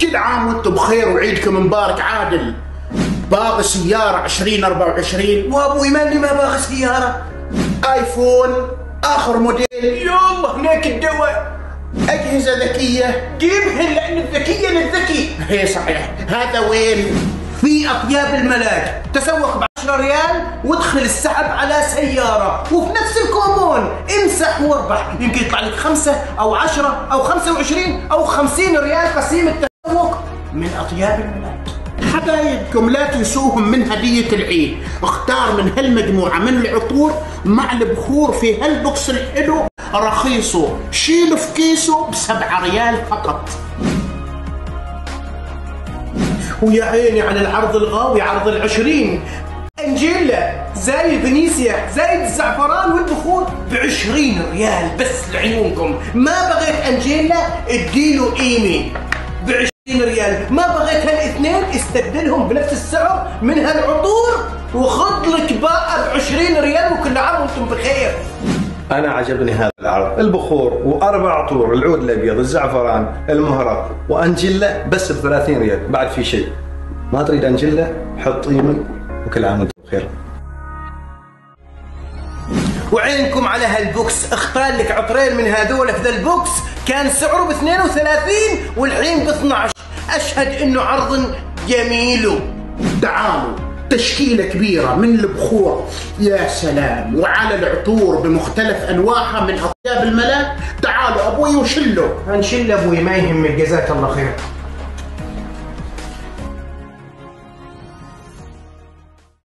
كل عام وأنتم بخير وعيدكم مبارك عادل. باغي سيارة 2024 وابوي ماني ما باغي سيارة؟ آيفون آخر موديل. يلا هناك الدواء. أجهزة ذكية. جيبهن لأن الذكية للذكي. هي صحيح. هذا وين؟ في أطياب الملاك. تسوق ب 10 ريال وادخل السحب على سيارة. وفي نفس الكومون. امسح واربح. يمكن يطلع لك خمسة أو 10 أو 25 أو 50 ريال قسيم التسوق من أطياب الملاك حبايبكم لا تنسوهم من هدية العيد. اختار من هالمجموعة من العطور مع البخور في هالبوكس الحلو. رخيصه. شيله في كيسه بسبعة ريال فقط. ويا عيني على العرض الغاوي عرض العشرين. انجيلا زايد فينيسيا زايد الزعفران والبخور ب 20 ريال بس لعيونكم. ما بغيت انجيلا اديله إيمي. ب 20 ريال. ما بغيت هالاثنين استبدلهم بنفس السعر من هالعطور وخذ لك باقه ب 20 ريال وكل عام وأنتم بخير. أنا عجبني هذا العرض. البخور وأربع عطور العود الأبيض الزعفران المهرة وأنجلة بس ب 30 ريال بعد في شيء. ما تريد أنجلة؟ حط ايمن وكل عام وأنتم بخير. وعينكم على ها ال box. اختار لك عطرين من هذول في ذا ال box. كان سعره ب 32 والحين ب 12 أشهد إنه عرض جميل. تعالوا تشكيلة كبيرة من البخور. يا سلام. وعلى العطور بمختلف أنواعها من أطياب الملاك. تعالوا أبوي وشلوا هنشل أبوي ما يهمك. جزاك الله خير.